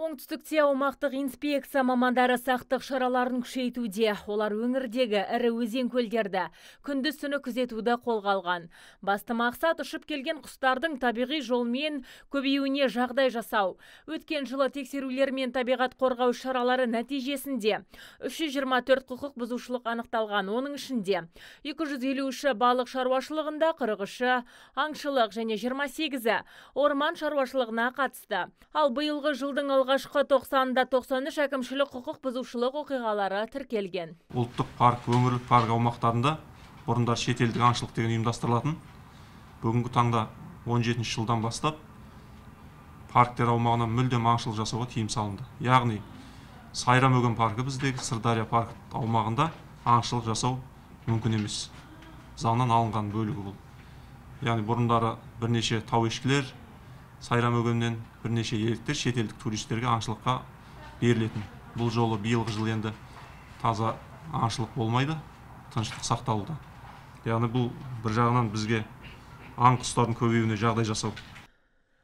Оңтүстікте аумақтық инспекция мамандары сақтық шараларын күшейтуде. Олар өңірдегі ірі өзен көлдерді күндіз түні күзетуді қолға алған. Басты мақсат ұшып келген құстардың табиғи жолмен көбеюіне жағдай жасау. Өткен жылы тексерулер мен табиғат қорғау шаралары нәтижесінде 324 құқық бұзушылық анықталған. Оның ішінде 253 балық шаруашылығында 43-і аңшылық және 28-і орман шаруашылығына қатысты. Ал биылғы жылдың алғашқы тоқсанында 93 әкімшілік құқық бұзушылық оқиғалары тіркелген. Ұлттық парк өңірлік парк аумақтарында бұрындар шетелдік аңшылық деген ұйымдастырылатын. Бүгінгі таңда 17 жылдан бастап парктер аумағынан мүлдем аңшылық жасауға тыйым салынды. Яғни сайрам өгем паркі біздегі сырдария парк аумағында аңшылық жасау мүмкін емес. Заңнан алынған бөлігі бұл. Яғни бұрындары бірнеше тау ешкілер сайрам өгемнен бірнеше еліктер шетелдік туристерге аңшылыққа берілетін. Бұл жолы биылғы жыл енді таза аңшылық болмайды тыныштық сақталуда. Яғни бұл бір жағынан бізге аң құстардың көбеюіне жағдай жасау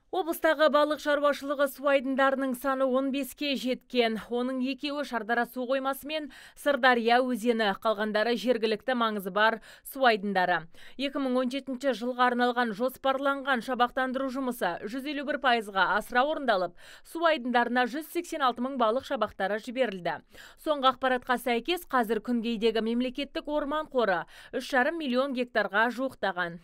Облыстағы балық шаруашылығы су айдындарының саны 15-ке жеткен. Оның екеуі Шардара су қоймасы мен Сырдария өзені, қалғандары жергілікті маңызы бар су айдындары. 2017 жылға арналған жоспарланған шабақтандыру жұмысы 151 пайызға асыра орындалып, су айдындарына 186 мың балық шабақтары жіберілді. Соңғы ақпаратқа сәйкес қазір күнгейдегі мемлекеттік орман қоры 3,5 миллион гектарға жуықтаған.